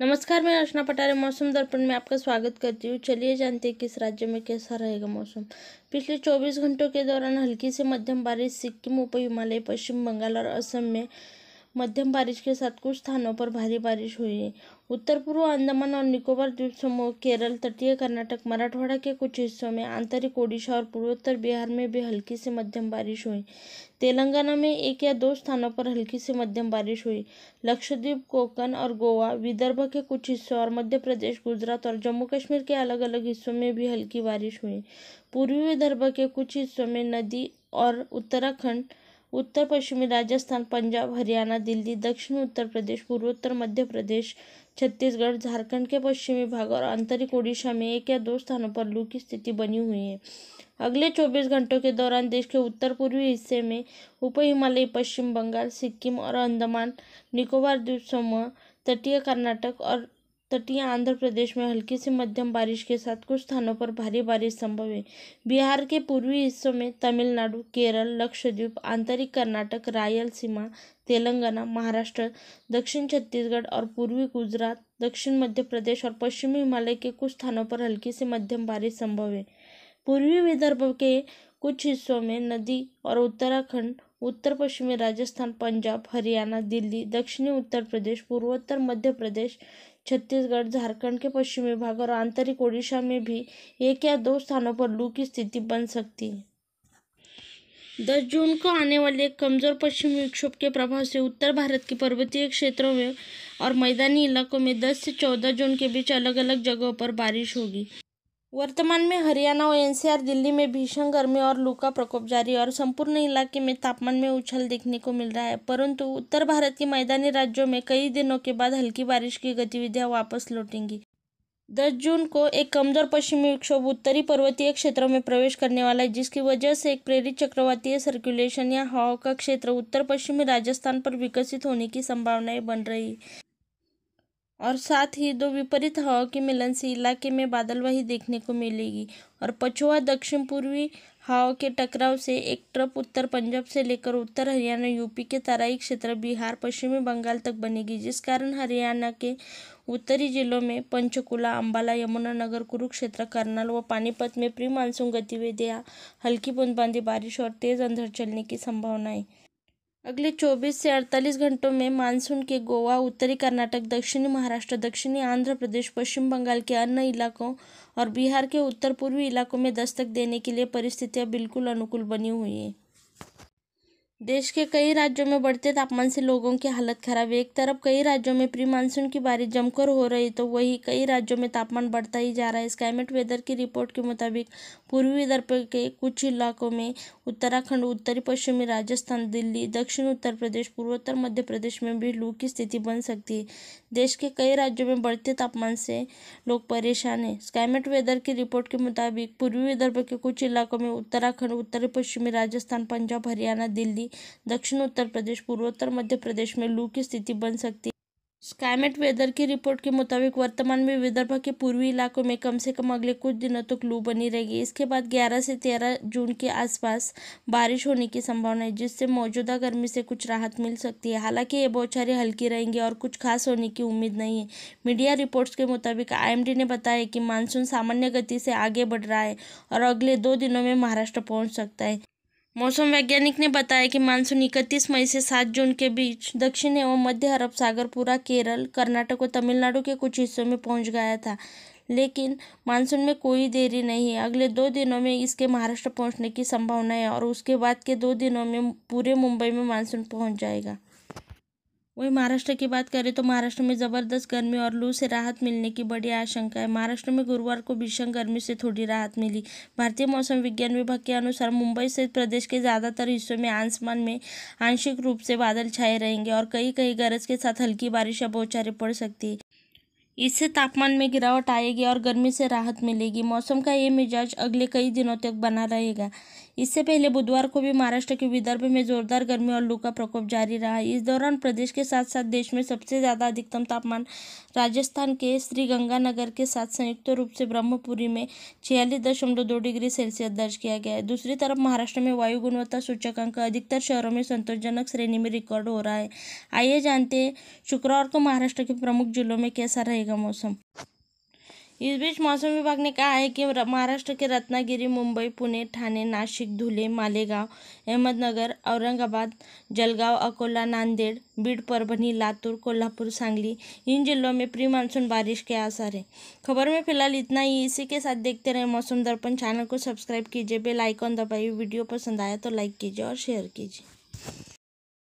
नमस्कार, मैं अर्चना पटारे, मौसम दर्पण में आपका स्वागत करती हूँ। चलिए जानते हैं किस राज्य में कैसा रहेगा मौसम। पिछले 24 घंटों के दौरान हल्की से मध्यम बारिश, सिक्किम, उप हिमालय, पश्चिम बंगाल और असम में मध्यम बारिश के साथ कुछ स्थानों पर भारी बारिश हुई। है उत्तर पूर्व अंडमान और निकोबार द्वीप समूह, केरल तटीय कर्नाटक, मराठवाड़ा के कुछ हिस्सों में आंतरिक ओडिशा और पूर्वोत्तर बिहार में भी हल्की से मध्यम बारिश हुई। तेलंगाना में एक या दो स्थानों पर हल्की से मध्यम बारिश हुई। लक्षद्वीप, कोकण और गोवा, विदर्भ के कुछ हिस्सों और मध्य प्रदेश, गुजरात और जम्मू कश्मीर के अलग अलग हिस्सों में भी हल्की बारिश हुई। पूर्वी विदर्भ के कुछ हिस्सों में नदी और उत्तराखंड उत्तर पश्चिमी राजस्थान, पंजाब, हरियाणा, दिल्ली, दक्षिण उत्तर प्रदेश, पूर्वोत्तर मध्य प्रदेश, छत्तीसगढ़, झारखंड के पश्चिमी भाग और आंतरिक ओडिशा में एक या दो स्थानों पर लू की स्थिति बनी हुई है। अगले 24 घंटों के दौरान देश के उत्तर पूर्वी हिस्से में उप हिमालयी, पश्चिम बंगाल, सिक्किम और अंडमान निकोबार, द्वीप समूह, तटीय कर्नाटक और तटीय आंध्र प्रदेश में हल्की से मध्यम बारिश के साथ कुछ स्थानों पर भारी बारिश संभव है। बिहार के पूर्वी हिस्सों में तमिलनाडु, केरल, लक्षद्वीप, आंतरिक कर्नाटक रायलसीमा तेलंगाना, महाराष्ट्र, दक्षिण छत्तीसगढ़ और पूर्वी गुजरात, दक्षिण मध्य प्रदेश और पश्चिमी हिमालय के कुछ स्थानों पर हल्की से मध्यम बारिश संभव है। पूर्वी विदर्भ के कुछ हिस्सों में नदी और उत्तराखंड उत्तर पश्चिमी राजस्थान, पंजाब, हरियाणा, दिल्ली, दक्षिणी उत्तर प्रदेश, पूर्वोत्तर मध्य प्रदेश छत्तीसगढ़, झारखंड के पश्चिमी भाग और आंतरिक ओडिशा में भी एक या दो स्थानों पर लू की स्थिति बन सकती है। दस जून को आने वाले एक कमज़ोर पश्चिमी विक्षोभ के प्रभाव से उत्तर भारत के पर्वतीय क्षेत्रों में और मैदानी इलाकों में 10 से 14 जून के बीच अलग अलग जगहों पर बारिश होगी। वर्तमान में हरियाणा और एनसीआर दिल्ली में भीषण गर्मी और लू का प्रकोप जारी और संपूर्ण इलाके में तापमान में उछल देखने को मिल रहा है। परंतु उत्तर भारत के मैदानी राज्यों में कई दिनों के बाद हल्की बारिश की गतिविधियाँ वापस लौटेंगी। दस जून को एक कमज़ोर पश्चिमी विक्षोभ उत्तरी पर्वतीय क्षेत्रों में प्रवेश करने वाला है, जिसकी वजह से एक प्रेरित चक्रवातीय सर्कुलेशन या हवा का क्षेत्र उत्तर पश्चिमी राजस्थान पर विकसित होने की संभावनाएँ बन रही और साथ ही दो विपरीत हवा के मिलन से इलाके में बादलवाही देखने को मिलेगी। और पछुआ दक्षिण पूर्वी हवा के टकराव से एक ट्रप उत्तर पंजाब से लेकर उत्तर हरियाणा, यूपी के तराई क्षेत्र, बिहार, पश्चिमी बंगाल तक बनेगी, जिस कारण हरियाणा के उत्तरी जिलों में पंचकुला, अंबाला यमुनानगर कुरुक्षेत्र, करनाल व पानीपत में प्री मानसून गतिविधियाँ, हल्की बूंदबांदी, बारिश और तेज अंधड़ चलने की संभावना है अगले 24 से 48 घंटों में मानसून के गोवा, उत्तरी कर्नाटक, दक्षिणी महाराष्ट्र, दक्षिणी आंध्र प्रदेश, पश्चिम बंगाल के अन्य इलाकों और बिहार के उत्तर पूर्वी इलाकों में दस्तक देने के लिए परिस्थितियाँ बिल्कुल अनुकूल बनी हुई हैं। देश के कई राज्यों में बढ़ते तापमान से लोगों की हालत खराब। है एक तरफ़ कई राज्यों में प्री मानसून की बारिश जमकर हो रही तो वहीं कई राज्यों में तापमान बढ़ता ही जा रहा है। स्काइमेट वेदर की रिपोर्ट के मुताबिक, पूर्वी विदर्भ के कुछ इलाकों में उत्तराखंड उत्तरी पश्चिमी राजस्थान, दिल्ली, दक्षिण उत्तर प्रदेश, पूर्वोत्तर मध्य प्रदेश में भी लू की स्थिति बन सकती है। देश के कई राज्यों में बढ़ते तापमान से लोग परेशान हैं। स्काइमेट वेदर की रिपोर्ट के मुताबिक, पूर्वी विदर्भ के कुछ इलाकों में उत्तराखंड उत्तरी पश्चिमी राजस्थान, पंजाब, हरियाणा, दिल्ली दक्षिण उत्तर प्रदेश, पूर्वोत्तर मध्य प्रदेश में लू की स्थिति बन सकती है। स्काईमेट वेदर की रिपोर्ट के मुताबिक वर्तमान में विदर्भ के पूर्वी इलाकों में कम से कम अगले कुछ दिनों तक लू बनी रहेगी। इसके बाद 11 से 13 जून के आसपास बारिश होने की संभावना है, जिससे मौजूदा गर्मी से कुछ राहत मिल सकती है। हालाँकि ये बौछारें हल्की रहेंगी और कुछ खास होने की उम्मीद नहीं है। मीडिया रिपोर्ट्स के मुताबिक आईएमडी ने बताया कि मानसून सामान्य गति से आगे बढ़ रहा है और अगले दो दिनों में महाराष्ट्र पहुँच सकता है। मौसम वैज्ञानिक ने बताया कि मानसून इकतीस मई से सात जून के बीच दक्षिण एवं मध्य अरब सागर, पूरा केरल, कर्नाटक और तमिलनाडु के कुछ हिस्सों में पहुँच गया था। लेकिन मानसून में कोई देरी नहीं है। अगले दो दिनों में इसके महाराष्ट्र पहुँचने की संभावना है और उसके बाद के दो दिनों में पूरे मुंबई में मानसून पहुँच जाएगा। वहीं महाराष्ट्र की बात करें तो महाराष्ट्र में ज़बरदस्त गर्मी और लू से राहत मिलने की बड़ी आशंका है। महाराष्ट्र में गुरुवार को भीषण गर्मी से थोड़ी राहत मिली। भारतीय मौसम विज्ञान विभाग के अनुसार मुंबई सहित प्रदेश के ज़्यादातर हिस्सों में आसमान में आंशिक रूप से बादल छाए रहेंगे और कई कई गरज के साथ हल्की बारिश या बौछारें पड़ सकती है। इससे तापमान में गिरावट आएगी और गर्मी से राहत मिलेगी। मौसम का ये मिजाज अगले कई दिनों तक बना रहेगा। इससे पहले बुधवार को भी महाराष्ट्र के विदर्भ में जोरदार गर्मी और लू का प्रकोप जारी रहा। इस दौरान प्रदेश के साथ साथ देश में सबसे ज़्यादा अधिकतम तापमान राजस्थान के श्रीगंगानगर के साथ संयुक्त रूप से ब्रह्मपुरी में छियालीस दशमलव दो डिग्री सेल्सियस दर्ज किया गया है। दूसरी तरफ़ महाराष्ट्र में वायु गुणवत्ता सूचकांक अधिकतर शहरों में संतोषजनक श्रेणी में रिकॉर्ड हो रहा है। आइए जानते हैं शुक्रवार को महाराष्ट्र के प्रमुख जिलों में कैसा रहेगा मौसम। इस बीच मौसम विभाग ने कहा है कि महाराष्ट्र के रत्नागिरी, मुंबई, पुणे, ठाणे, नाशिक, धुले, मालेगांव, अहमदनगर, औरंगाबाद, जलगांव, अकोला, नांदेड़, बीड परभनी लातूर, कोल्हापुर, सांगली, इन जिलों में प्री मानसून बारिश के आसार हैं। खबर में फ़िलहाल इतना ही। इसी के साथ देखते रहे मौसम दर्पण चैनल को सब्सक्राइब कीजिए, बेल आइकॉन दबाइए। वीडियो पसंद आया तो लाइक कीजिए और शेयर कीजिए।